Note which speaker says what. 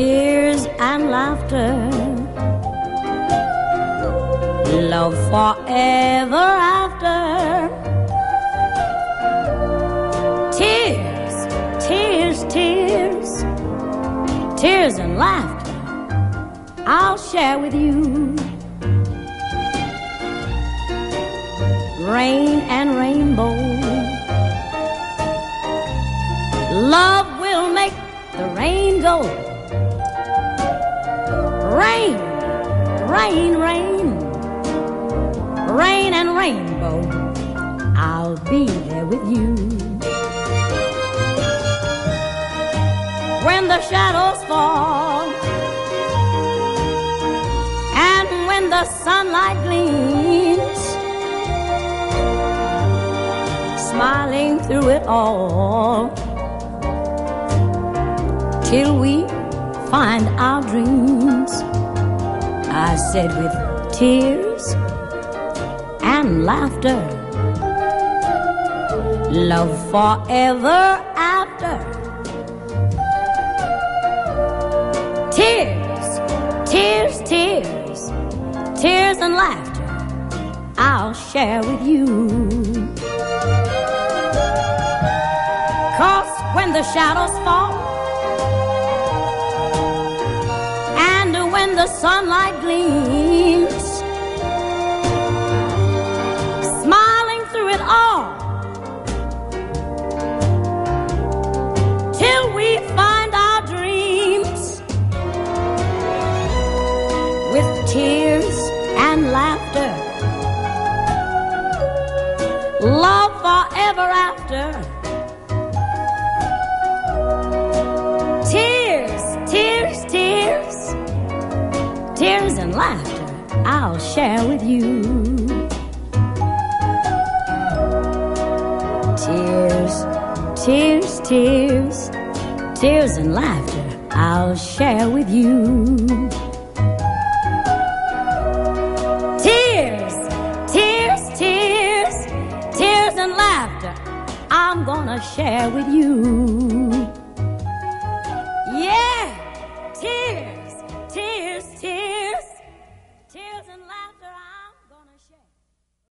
Speaker 1: and laughter. Love forever after. Tears, tears, tears, tears and laughter. I'll share with you. Rain and rainbow. Love will make the rain go. Rain, rain, rain, rain and rainbow. I'll be there with you. When the shadows fall and when the sunlight gleams, smiling through it all till we find our dreams. I said with tears and laughter, love forever after. Tears, tears, tears, tears and laughter, I'll share with you. Cause when the shadows fall, when the sunlight gleams, smiling through it all, till we find our dreams. With tears and laughter, love forever after. Tears and laughter I'll share with you. Tears, tears, tears, tears and laughter I'll share with you. Tears, tears, tears, tears and laughter I'm gonna share with you.